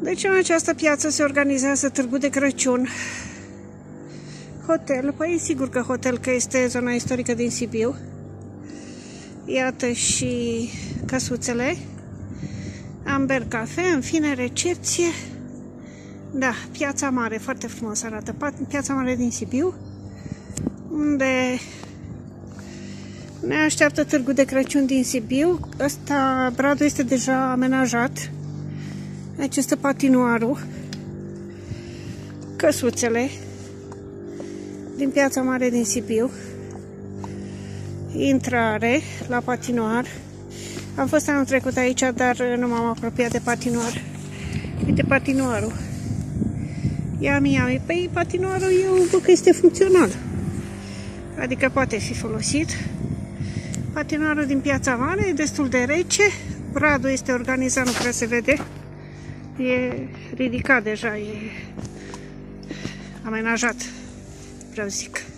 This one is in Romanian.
Deci în această piață se organizează Târgu de Crăciun. Hotel, păi sigur că hotel, că este zona istorică din Sibiu. Iată și căsuțele. Amber Cafe, în fine, recepție. Da, piața mare, foarte frumos arată. Piața mare din Sibiu, unde ne așteaptă Târgu de Crăciun din Sibiu. Ăsta, bradul este deja amenajat. Aici este patinoarul. Căsuțele din Piața Mare din Sibiu. Intrare la patinoar. Am fost anul trecut aici, dar nu m-am apropiat de patinoar. Uite patinoarul. Iami, iami. Păi patinoarul eu văd că este funcțional. Adică poate fi folosit. Patinoarul din Piața Mare e destul de rece. Bradul este organizat, nu prea se vede. E ridicat deja, e amenajat, vreau zic.